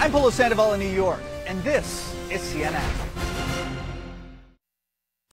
I'm Polo Sandoval in New York, and this is CNN.